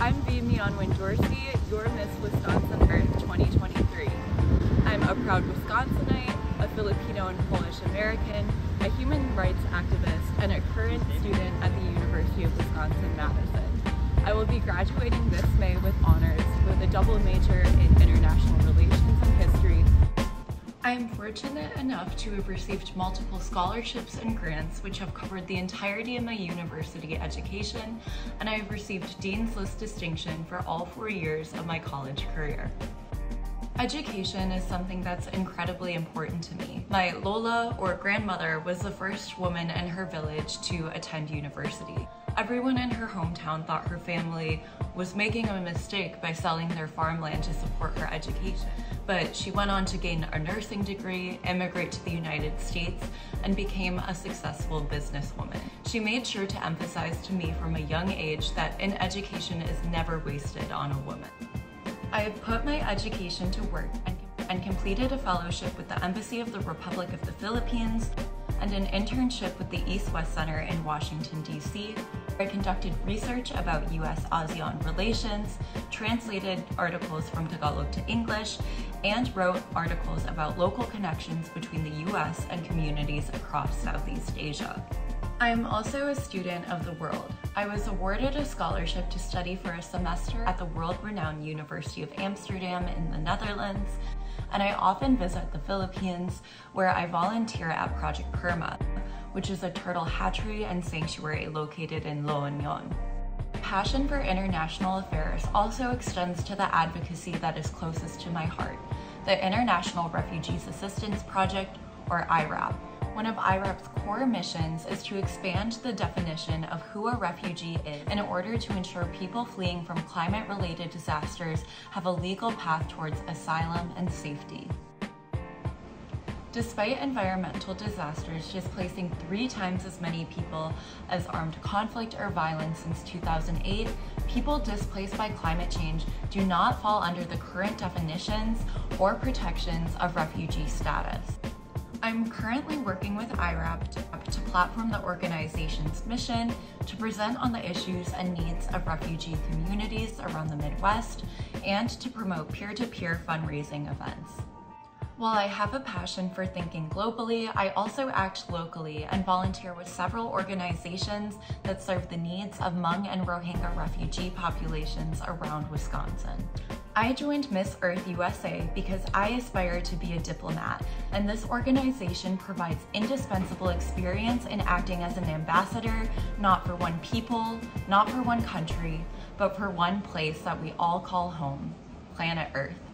I'm Bea Millan-Windorski, your Miss Wisconsin Earth 2023. I'm a proud Wisconsinite, a Filipino and Polish American, a human rights activist, and a current student at the University of Wisconsin-Madison. I will be graduating this May with honors with a double major in international I am fortunate enough to have received multiple scholarships and grants which have covered the entirety of my university education, and I have received Dean's List distinction for all four years of my college career. Education is something that's incredibly important to me. My Lola, or grandmother, was the first woman in her village to attend university. Everyone in her hometown thought her family was making a mistake by selling their farmland to support her education. But she went on to gain a nursing degree, immigrate to the United States, and became a successful businesswoman. She made sure to emphasize to me from a young age that an education is never wasted on a woman. I have put my education to work and, and completed a fellowship with the Embassy of the Republic of the Philippines and an internship with the East-West Center in Washington, D.C. Where I conducted research about U.S.-ASEAN relations, translated articles from Tagalog to English, and wrote articles about local connections between the U.S. and communities across Southeast Asia. I am also a student of the world. I was awarded a scholarship to study for a semester at the world-renowned University of Amsterdam in the Netherlands, and I often visit the Philippines where I volunteer at Project Perma, which is a turtle hatchery and sanctuary located in Union. Passion for international affairs also extends to the advocacy that is closest to my heart, the International Refugees Assistance Project, or IRAP, one of IRAP's core missions is to expand the definition of who a refugee is in order to ensure people fleeing from climate-related disasters have a legal path towards asylum and safety. Despite environmental disasters displacing three times as many people as armed conflict or violence since 2008, people displaced by climate change do not fall under the current definitions or protections of refugee status. I'm currently working with IRAP to, to, platform the organization's mission to present on the issues and needs of refugee communities around the Midwest and to promote peer-to-peer -peer fundraising events. While I have a passion for thinking globally, I also act locally and volunteer with several organizations that serve the needs of Hmong and Rohingya refugee populations around Wisconsin. I joined Miss Earth USA because I aspire to be a diplomat, and this organization provides indispensable experience in acting as an ambassador, not for one people, not for one country, but for one place that we all call home, planet Earth.